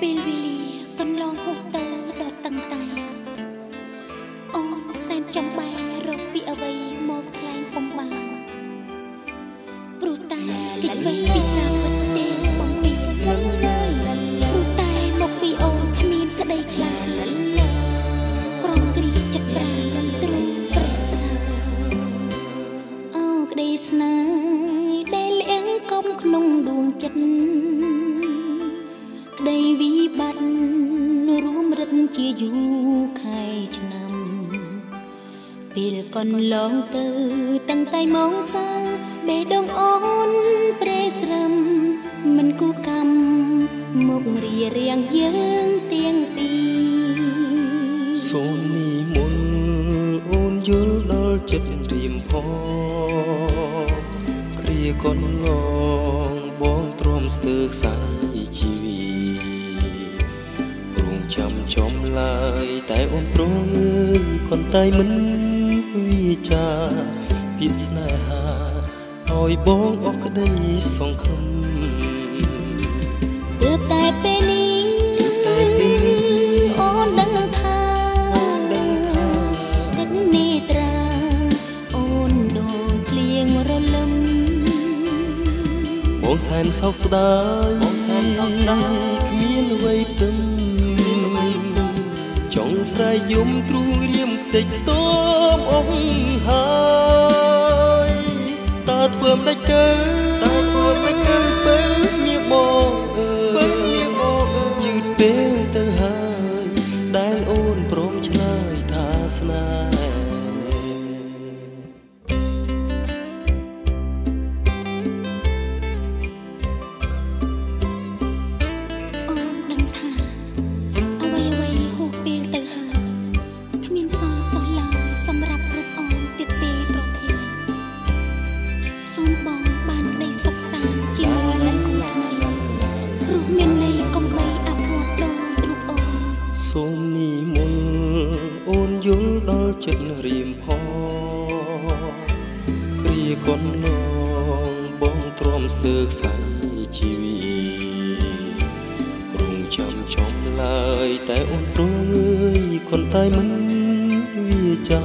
ពេលវេលាកន្លងហួសតើដល់តឹងតែ កស្ដាយបងសែនសោកស្ដាយគ្មានអ្វីផ្ទឹមចង់ស្រែកយំទ្រូងរៀមតិចតមអង្គហើយតើធ្វើមិនដាច់ទៅ ស្ទើរខ្សៅជីវីរងចាំចំឡើយតែអូនព្រួយខ្លួនតែមិនវាចា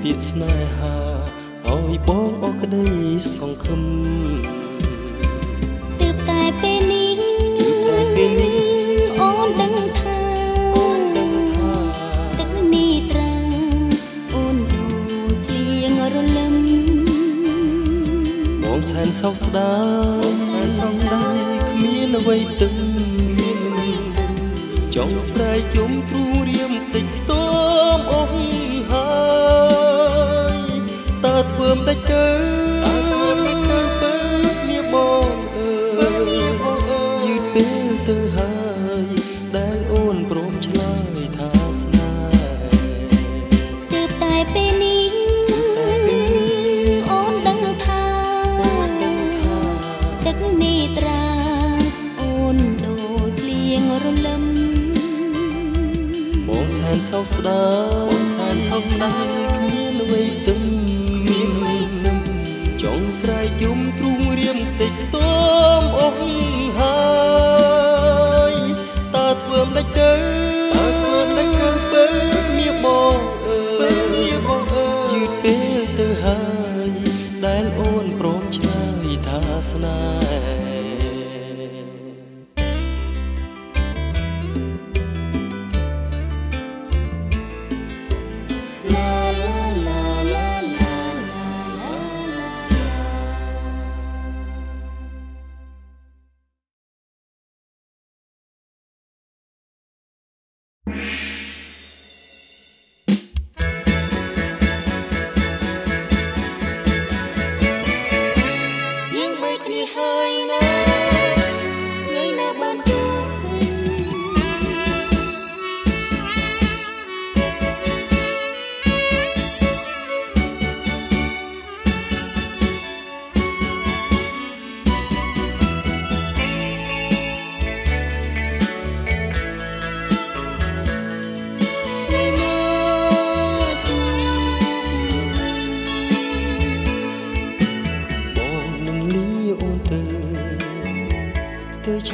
ពាក្យស្នេហាឲ្យបងអស់ក្តីសង្ឃឹម សោកស្ដាយអូនសែនសោកស្ដាយគ្មានអ្វីទឹកមានចង់ស្រែកជុំព្រួរៀមតិចខ្ទមអស់ហើយតើធ្វើមិនដាច់ទៅ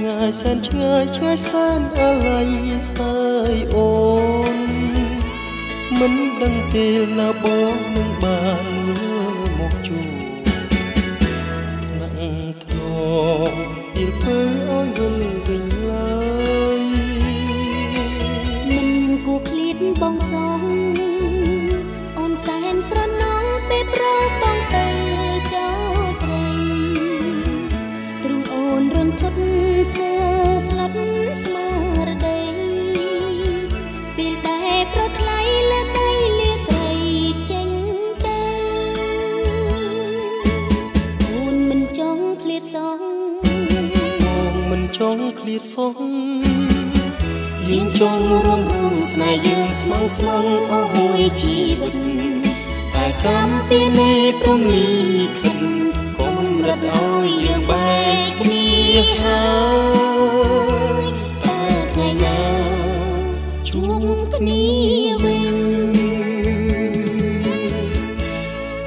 ឆ្ងាយសែនឆ្ងាយឆ្ងាយសែនអាឡ័យហើយអូនមិនដឹងទេណាបងនឹងបាន ស្មងស្មងអស់មួយជីវិតតែកម្មពីនេះព្រមលីខិតកុំរត់ឲ្យយើងបែកគ្នាហើយតែថ្ងៃណាជួបគ្នាវិញ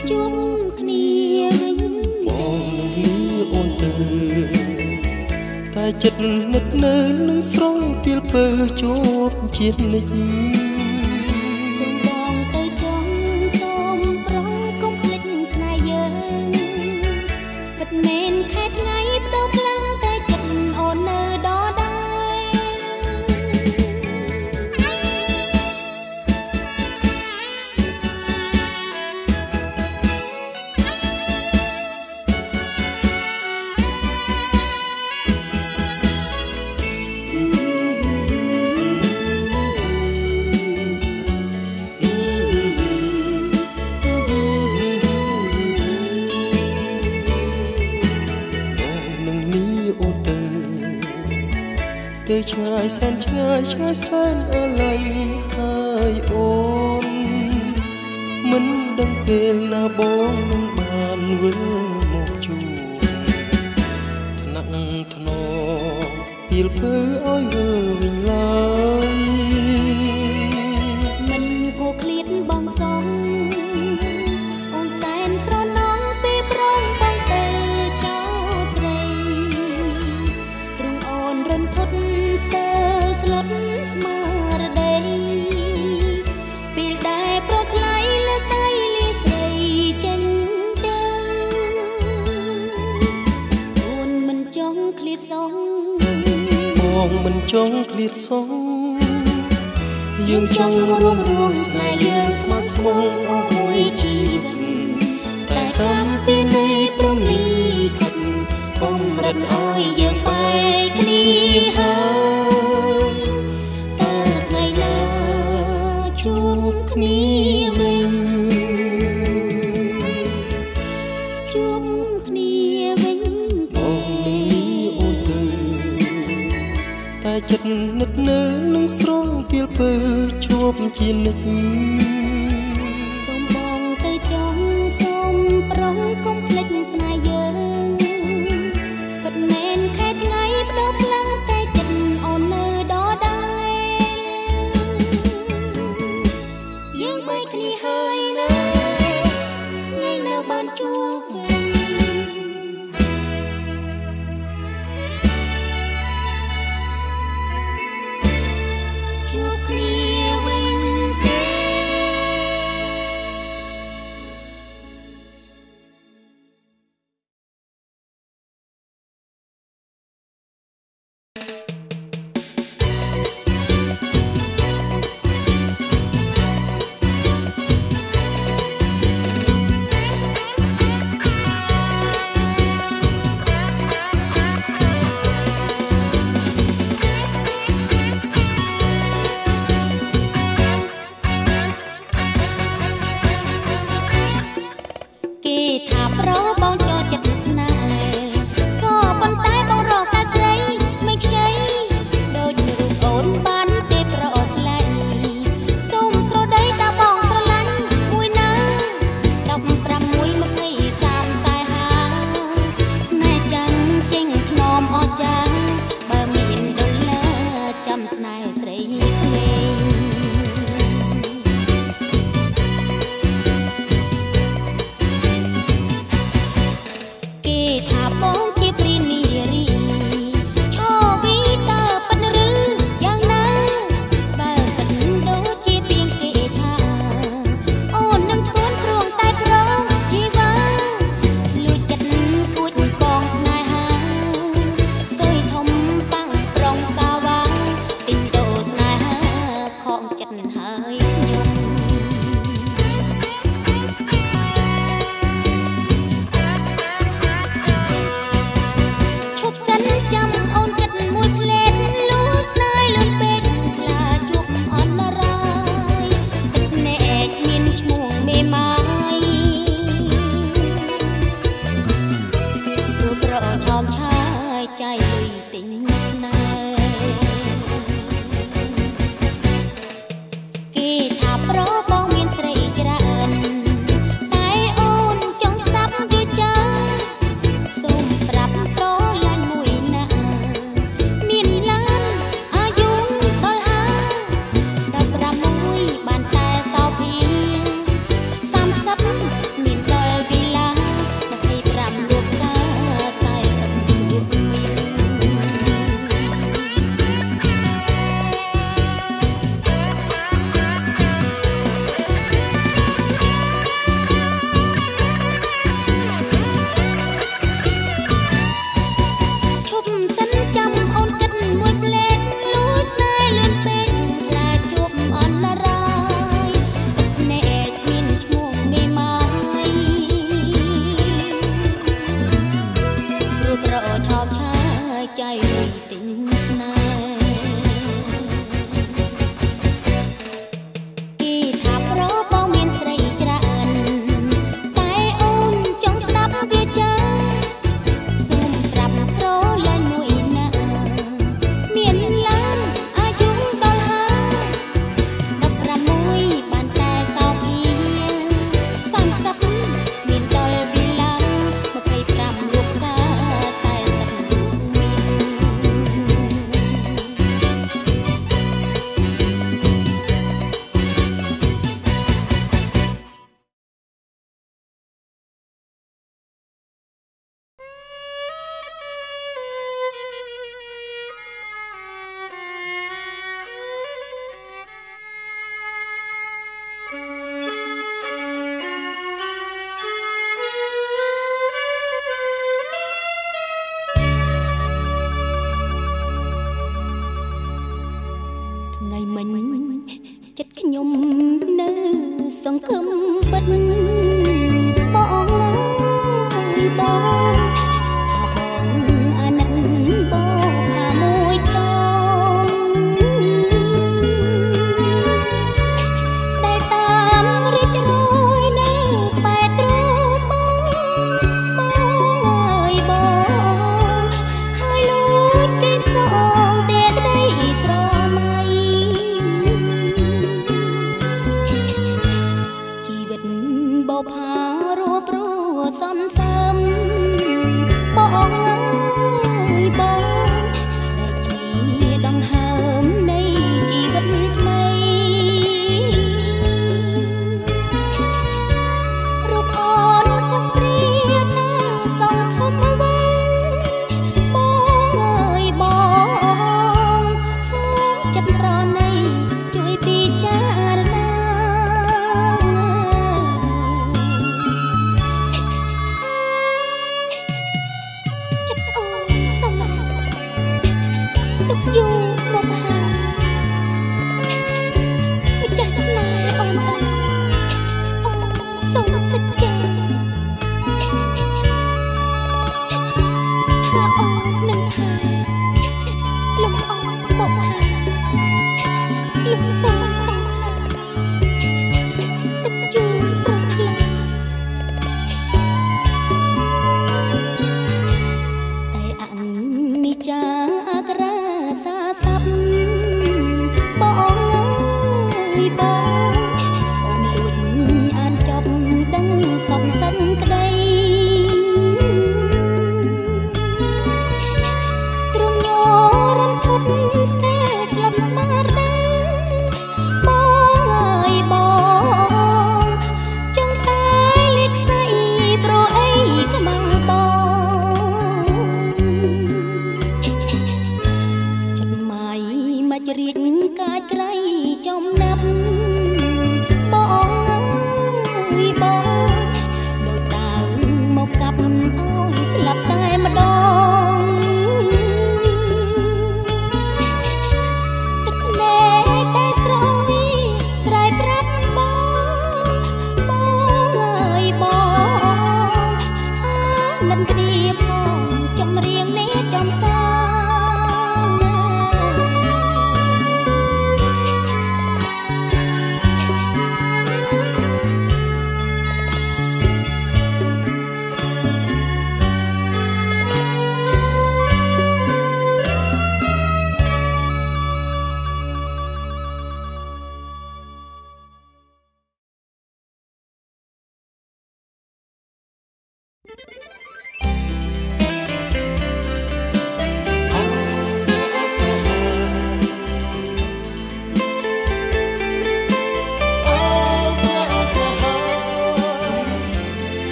ជួបគ្នាវិញបងនេះអូនទៅតែចិត្តនឹកនៅនឹងស្រងពីលពើជួបជាតិនេះ ទៅឆ្ងាយសែនឆ្ងាយឆ្ងាយសែនអល័យហើយអូន មិនដឹងពេលណាបងនឹងបានវិលមកជួបថ្នាក់ធ្នមពីលពើឲ្យវិលវិញ ចង់ឃ្លាតសងយើងចង់រួមរួមស្នេហ៍យើងស្មោះស្មងអស់មួយជីវិតតែកម្មពីនេះព្រមលីខិតបំរិតឲ្យយើងបែកគ្នាហើយ ជួបជានិច្ច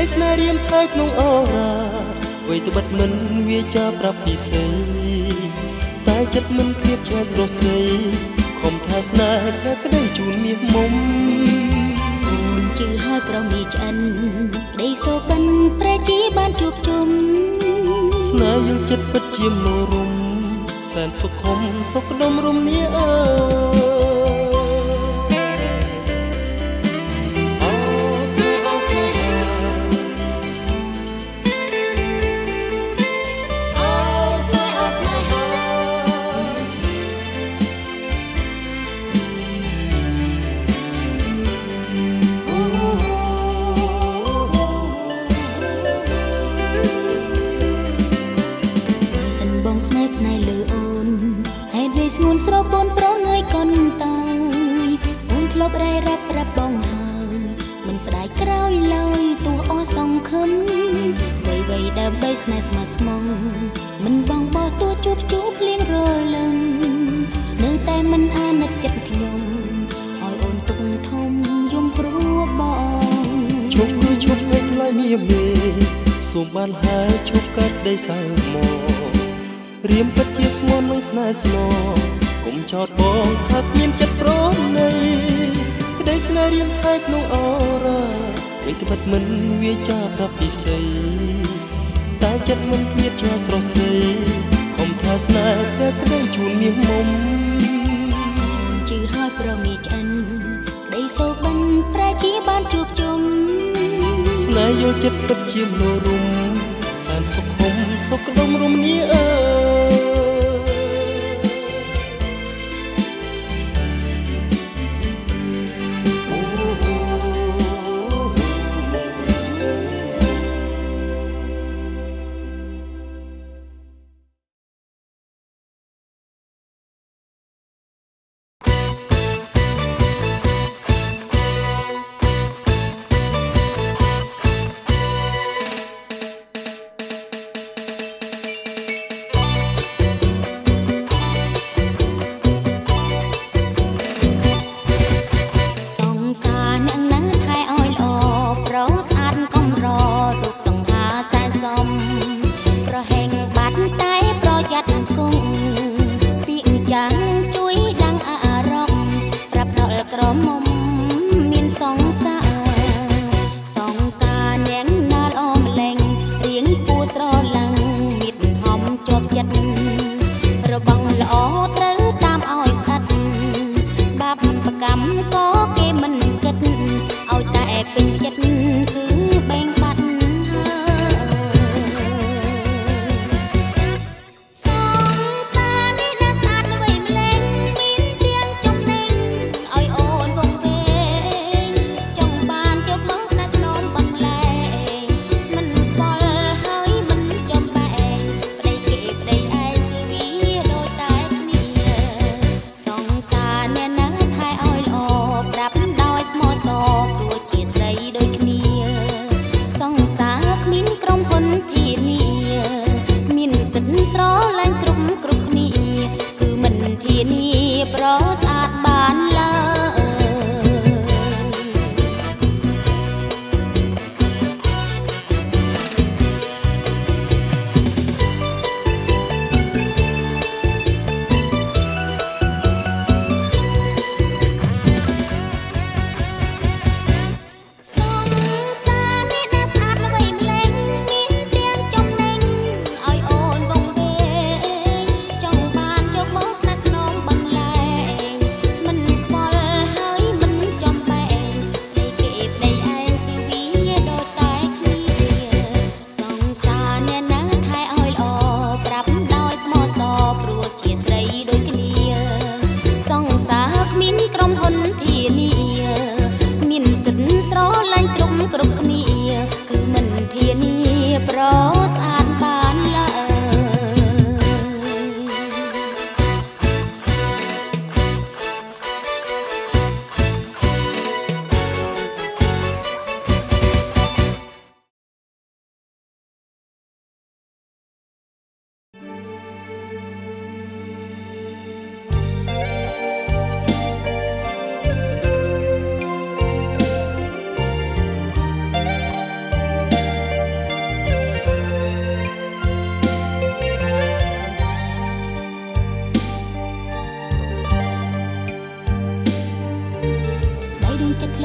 សេចស្នេហ៍រៀមថើក្នុងអូរ៉ាវ័យត្បិតមិនវាចាប្រាប់ពីសេតែចិត្តមិនព្រៀបឆ្ងាយស្រស់ស្រីខំថាស្នេហ៍តែក្តីជូនមាសមុំគូនជើងហើយប្រមីឆ្អិនដីសូបិនប្រជាបានជួបជុំស្នេហ៍យកចិត្តពិតជាមនោរម្យសែនសុខុមសុខដុំរំលាអើយ ដីសៅមករៀមពិតជាស្ងន់នឹងស្នេហ៍ស្នកុំចោតបងថាគ្មានចិត្តប្រណីក្តីស្នេហ៍រៀមហើយក្នុងអរ៉ាវិទ្យបិទមិនវាចាប្រាប់ពិសីតែចិត្តមិនគៀតជាស្រស់ស្រីកុំថាស្នេហ៍តែក្តីជូនមាសមុំជឿហើយប្រមីឆ្អិនក្តីសោបិនប្រែជាបានជួបជុំស្នេហ៍យល់ចិត្តពិតជាម នោ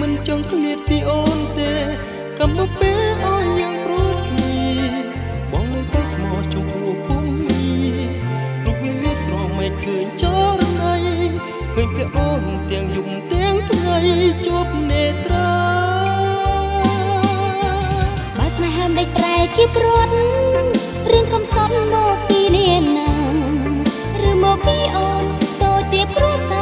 មិនចង់ឃ្លាតពីអូនទេកម្មពេលអស់យើងព្រួតគ្នាបងនៅតែស្មោះចំពោះពុំមានគ្រប់វាលាស្រមៃឃើញចរណៃឃើញពីអូនទាំងយំទាំងថ្ងៃជួបនេត្រាបើស្នេហាមិនដេចប្រែជាព្រាត់រឿងកំសត់មកពីនាងណាឬមកពីអូនតូចទៀតគ្រួសារ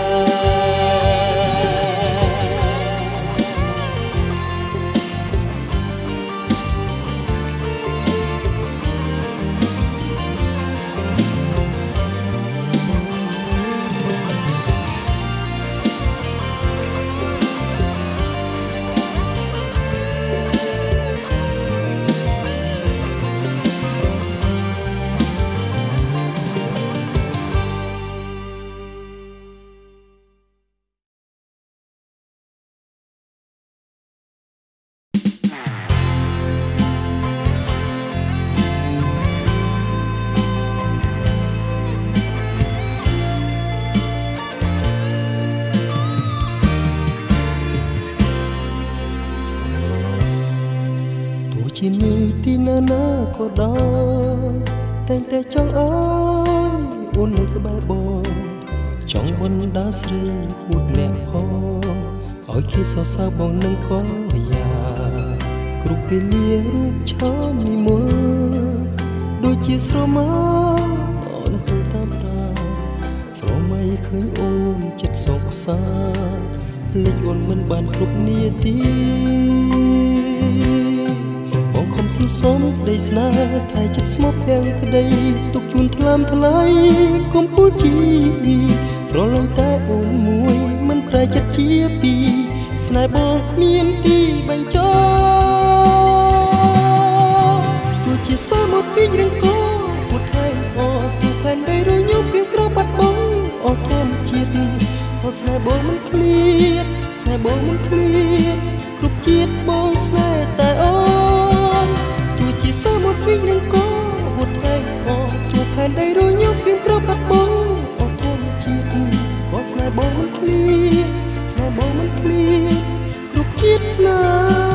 បងនឹងកយ៉ាគ្រប់ពេលលារូបឆោមមីមួដូចជាស្រមោអូនទៅតាមតាស្រមៃឃើញអូនចិត្តសុខសាលិចអូនមិនបានគ្រប់នាទី បងខំស៊ីសុំដីស្នេហ៍ថែចិត្តស្មោះទាំងក្តីទុកជូនថ្លើមថ្លៃកុំពូលជីស្រលាញ់តែអូនមួយមិនប្រែចិត្តជាពីរស្នេហ៍បងមានទីបញ្ចោទោះជាសមុទ្រពីរងកោពុតហើយអត់ទូផែនដីរញោមពីប្របាត់បងអត់ធម្មជាតិខស្នេហ៍បងមិនឃ្លាតស្នេហ៍បងមិនឃ្លាតគ្រប់ជាតិបងស្នេហ៍តែអូនទោះ ជាសមុទ្រពីរងកោពុតហើយអត់ទូផែនដីរញោមពីប្របាត់បងអត់ធម្មជាតិខស្នេហ៍បងមិនឃ្លាតស្នេហ៍បងមិនឃ្លាតជាតិស្នេហ៍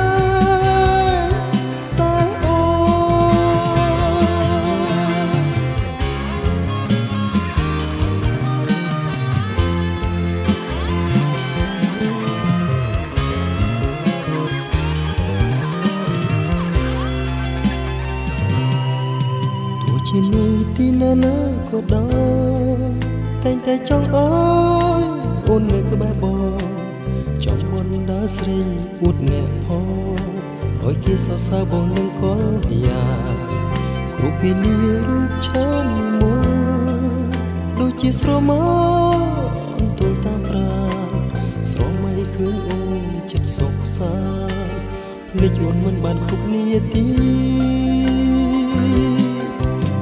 នេះអូនមិនបានគ្រប់នាទី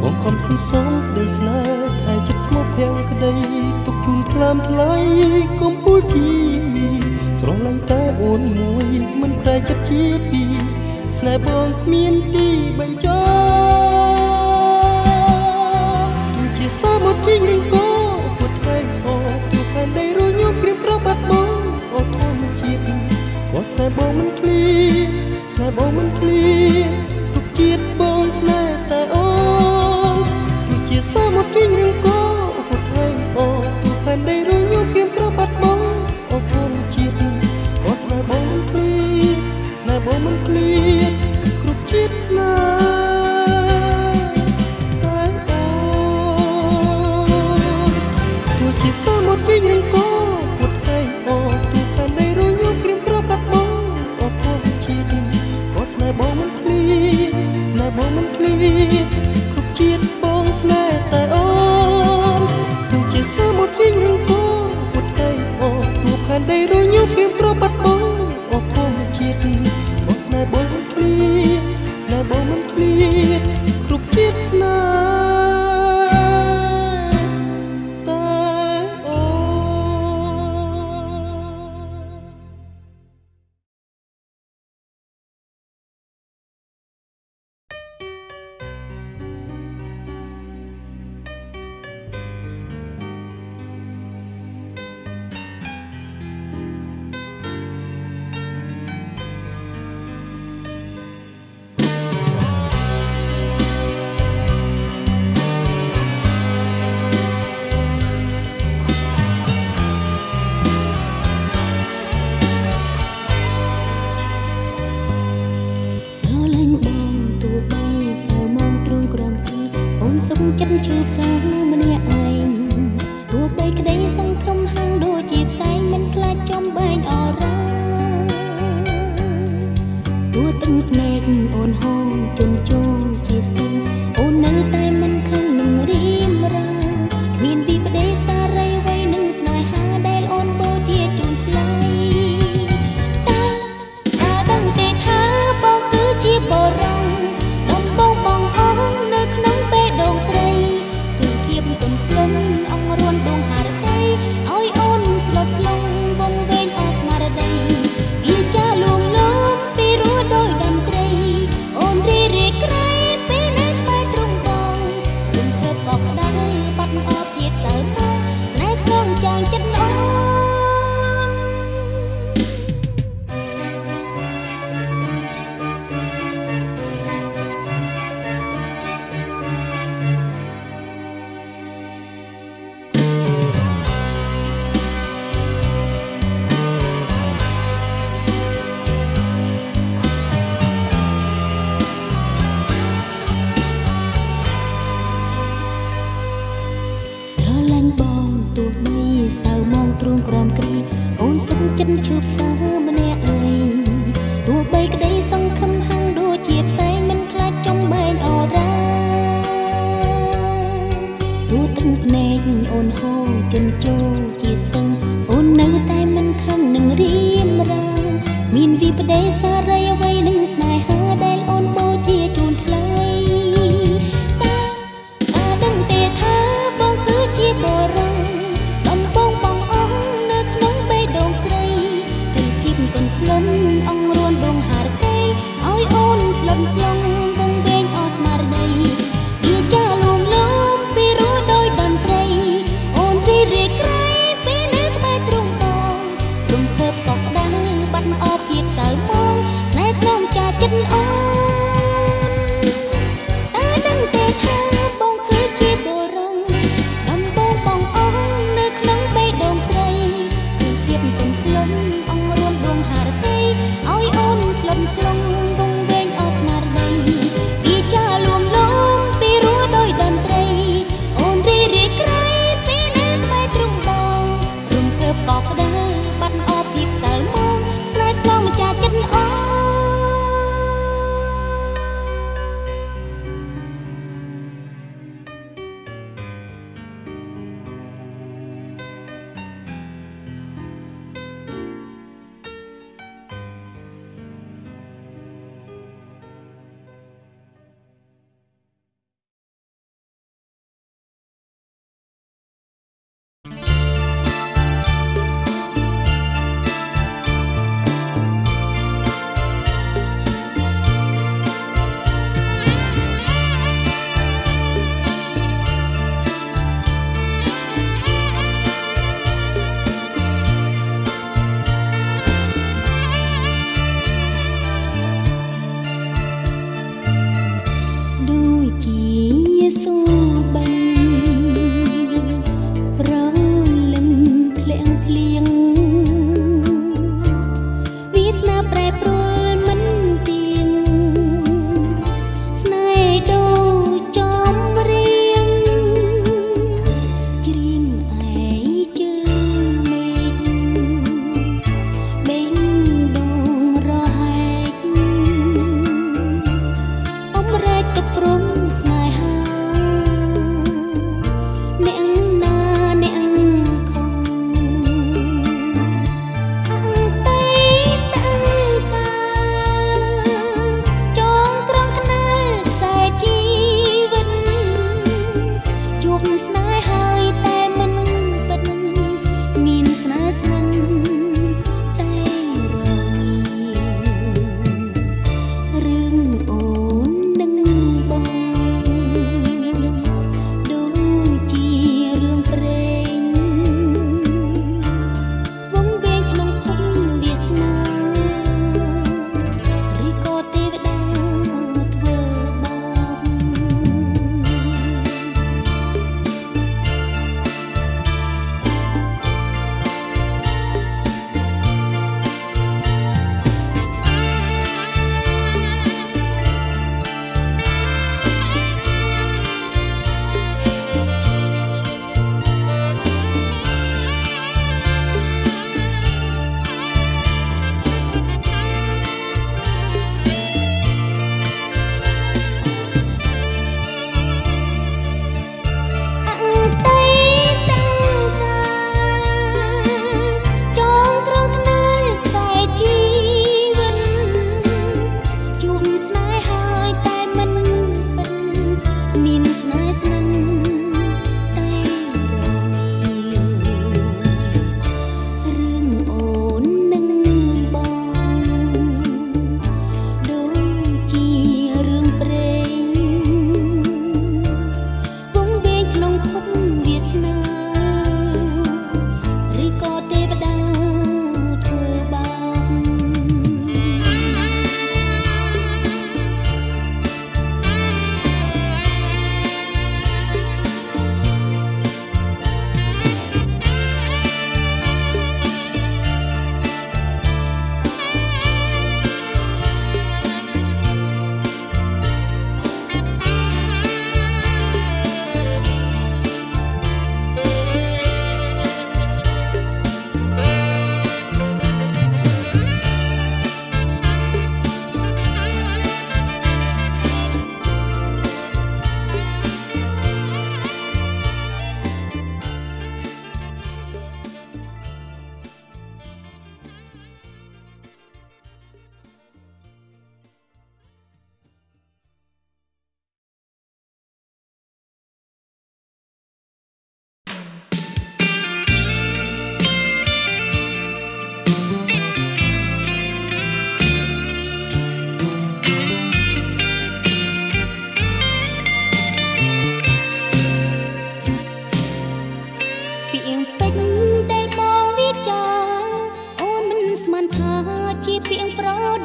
បងខំសន្សំដីស្នេហ៍តែចិត្តស្មោះទាំងក្តីទុកជូនថ្លើមថ្លៃកុំពុលជីស្រឡាញ់តែអូនមួយមិនប្រែចិត្តជាពីរស្នេហ៍បងគ្មានទីបញ្ចប់ទោះជាសារមកពីរិង្គោពុតតែហោទោះតែដីរួញញោមព្រៀមប្របាត់បងអត់ធម្មជាតិក៏ស្នេហ៍បងមិនឃ្លី តែបងមិនឃ្លាគ្រប់ជាតិបងស្នេហ៍តែអូនគឺជាសមុទ្ររៀងរៀងកោហូតថៃអូទូផែនដីរួញញោមគៀមក្របាត់បងអូធម្មជាតិក៏ស្នេហ៍បងមិនឃ្លាស្នេហ៍បងមិនឃ្លាគ្រប់ជាតិស្នេហ៍ me.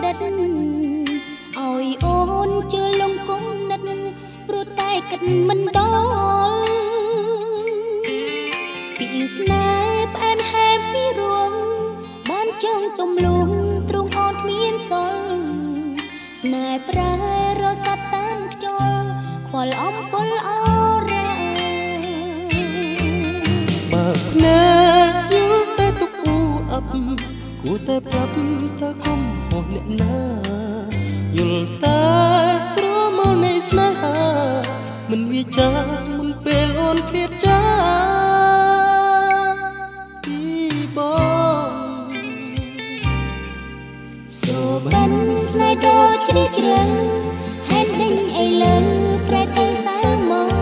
ចិត្តឲ្យអូនជឿលងគុំណិតព្រោះតែគិតមិនដល់ពីស្នេហ៍ផ្អែមហែមពីរួងបានចង់ទំលងទ្រង់អូនគ្មានសល់ស្នេហ៍ប្រែរសតានខ្យល់ខ្វល់អំពលអរ៉ាបើភ្នែកយល់តែទុកអ៊ូអឹបគួរតែប្រាប់ថាគុំ សអ្នកណាយល់តើស្រមោលនៃស្នេហាមិនវាចាមុនពេលអូនឃ្លាតចាពីបងសូមបានស្នេហ៍ដ៏ជ្រាលជ្រៅហេតុដេញអីលើប្រែទៅសើមក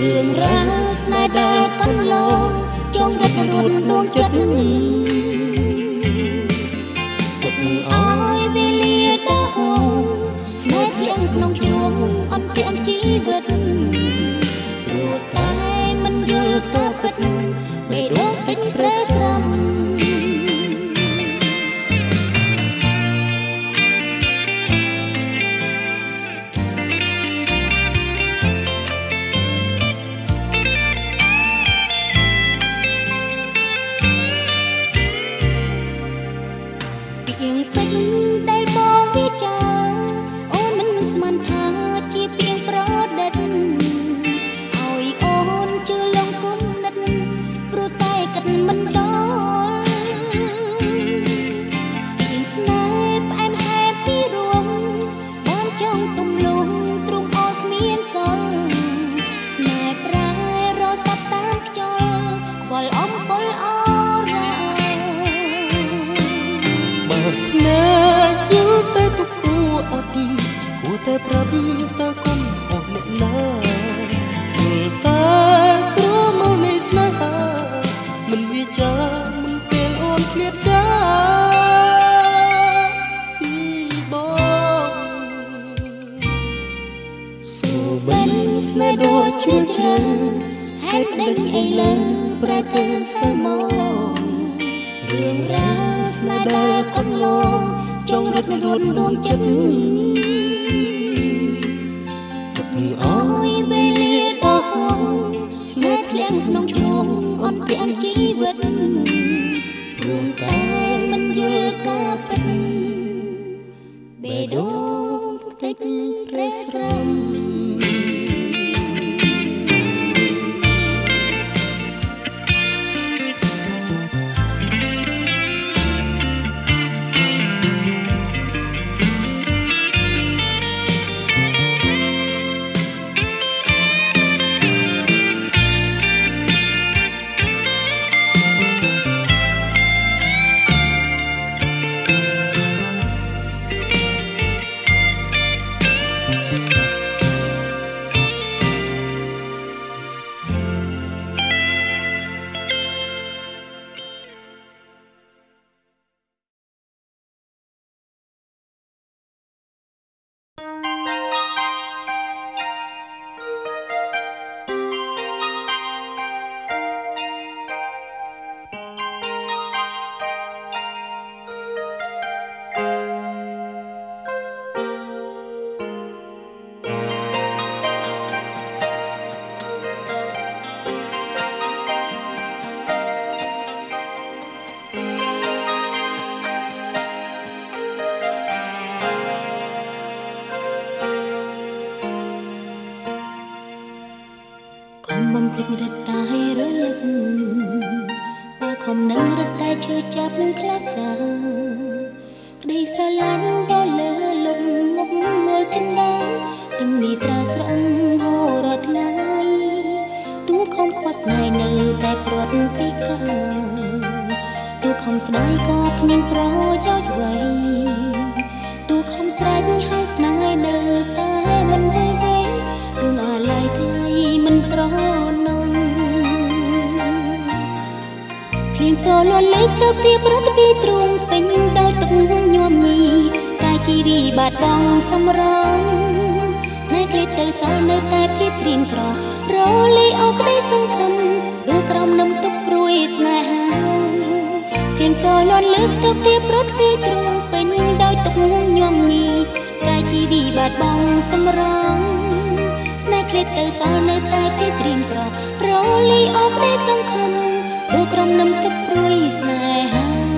រឿងរ៉ាវស្នេហ៍ដ៏កន្លងចងរត់រត់ដួងចិត្តនេះ ស្នេហ៍ធ្លាក់ក្នុងជួងអត់ទាន់ជីវិត គិតមិនដល់ សល់នៅតែពីព្រៀងក្ររលីអោក្តីសង្ឃឹមព្រោះក្រុមនឹមទឹកព្រួយស្នេហា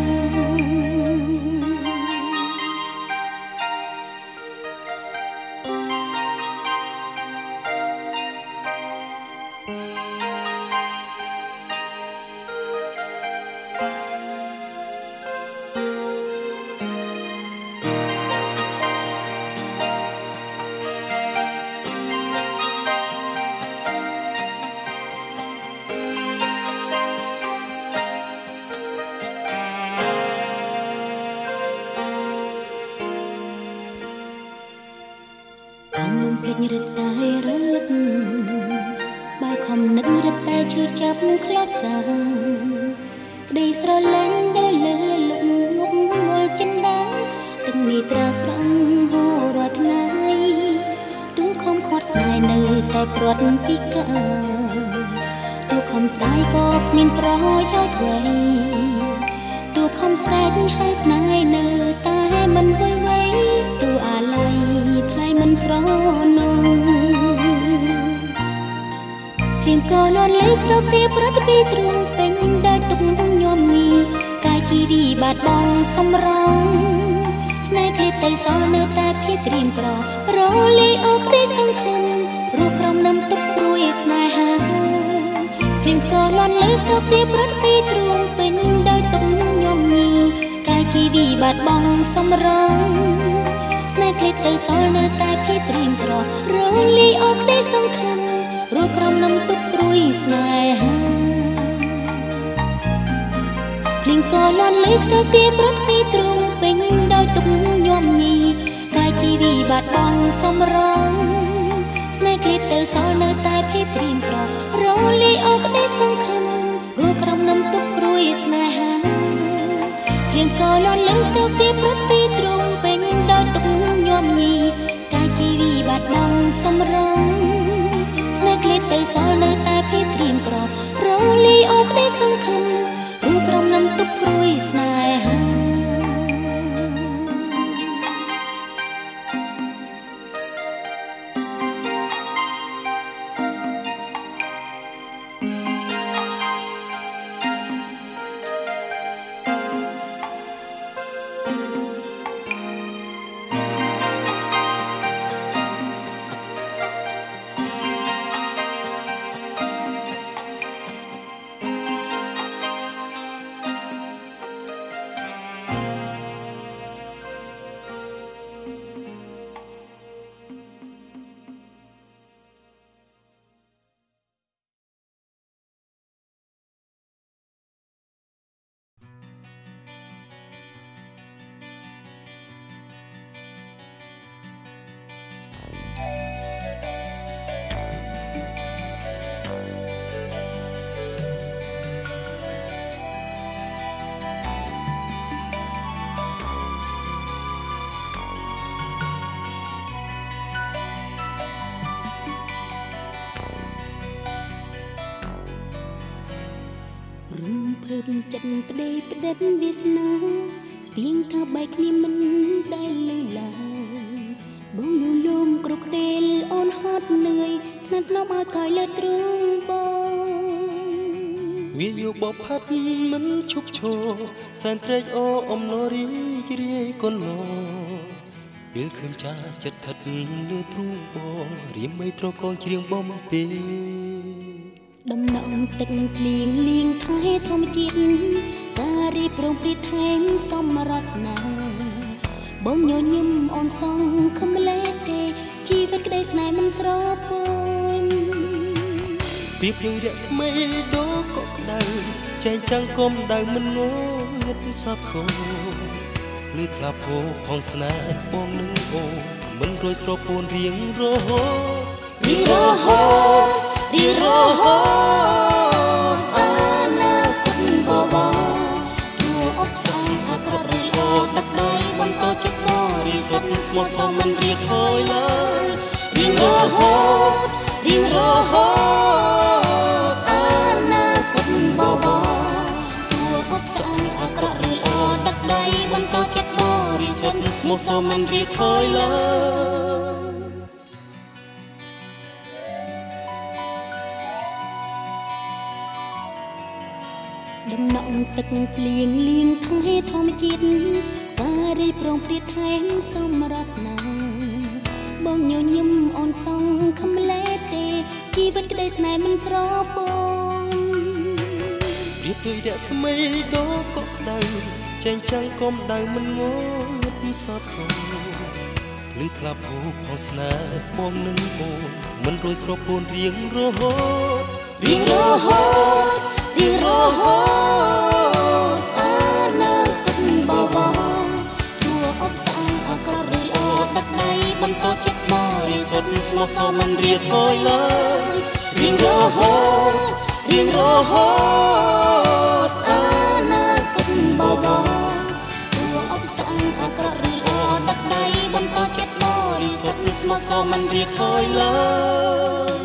សង្ឃឹមរូបក្រុមនឹមទុកព្រួយស្នេហាភ្លៀងក៏លាន់លើកទៅទីប្រត់ទីទ្រង់ពេញដោយទុកញោមញីកាយជីវីបាត់បង់សម្រងស្នេហ៍ឃ្លាតទៅសល់នៅតែភាពព្រៀងប្ររលីអោក្តីសង្ឃឹមរូបក្រុមនឹមទុកព្រួយស្នេហាភ្លៀងក៏លាន់លើកទៅទីប្រត់ទីទ្រង់ពេញដោយទុកញោមញីកាយជីវី បាត់បង់សម្រងស្នេហ៍ឃ្លាតទៅសល់នៅតែភាពក្រៀមក្ររលីអោក្តីសង្ឃឹមរូបក្រុមនឹងទុកព្រួយស្នេហា ចិត្តប្តីប្តិតវាសនាទៀងថាបែកគ្នាមិនដែលលឺឡើយបងលូលំគ្រប់ពេលអូនហត់នឿយថ្នាក់នាំឲ្យកយលើទ្រូងបងវាយកបបផាត់មិនឈប់ឈរសែនត្រេកអរអំណររីករាយកូនឡពេលឃើញចាស់ចិត្តថិតលើទ្រូងបងរៀមមិនត្រកងច្រៀងបំពេ ដំណងទឹកភ្លៀងលៀងថែធម្មជាតិតារីប្រងព្រីថែមសមរស្នាបងញញឹមអូនសងខំលែទេជីវិតក្តីស្នេហ៍មិនស្រពូនពីភ្លឺរស្មីដោកក់ក្ដៅចែងចាំងគុំដៅមិនងងឹតសាប់សូលឺថ្លាពោផងស្នេហ៍បងនឹងអូនមិនរួយស្រពួនរៀងរហូតរីរហូតរីរហូត អនាគតបបទួអបស្អងអក្រក់រីល្អដឹកដៃបន្តចិត្តបរិសុទ្ធស្មោះស្មរមិនរៀថយឡើយរីរហូតរីរហូតអនាគតបបទួអបស្អងអក្រក់រីល្អដឹកដៃបន្តចិត្តបរិសុទ្ធស្មោះស្មរមិនរៀថយឡើយ ទឹកភ្លៀងលៀងថែធម្មជាតិតារីប្រងព្រាតថែមសំរសនាបងញញឹមអូនសងខំលែទេជីវិតក្តីស្នេហ៍មិនស្រពងព្រៀបដូចរស្មីដោកក់ក្ដៅចែងចាំងកុំដៅមិនងងឹតសបសងលឺថ្លាភូផងស្នេហ៍បងនឹងអូនមិនរួយស្រពូនរៀងរហូតរៀងរហូតរៀងរហូត បន្តចិត្តបរិសុទ្ធស្មោះសរមិនរៀតហួយឡើយរៀងរហូតរៀងរហូតអនាគតបបជួអបស្អាតអក្ររីល្អដឹកដៃបន្តចិត្តបរិសុទ្ធស្មោះសរមិនរៀតហួយឡើយ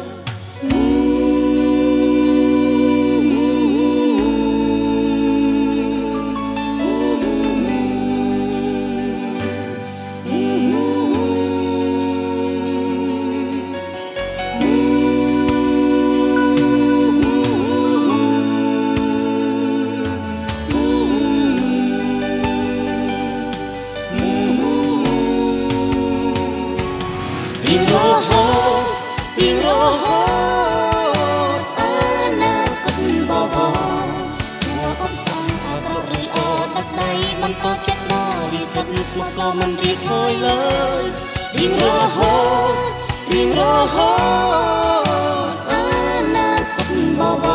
ស្មោះស្មោមិនរីកហើយឡើយរៀងរហូតរៀងរហូតអនាគតបប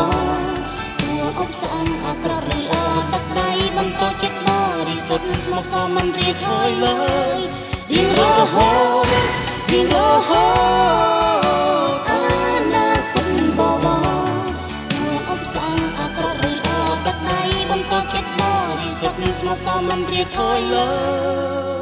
ទួអបស្អាងអាក្រក់ឬល្អដឹកដៃបន្តចិត្តបរិសុទ្ធស្មោះស្មមិនរីកហើយឡើយរៀងរហូតរៀងរហូត រិសុទ្ធស្